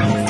Steve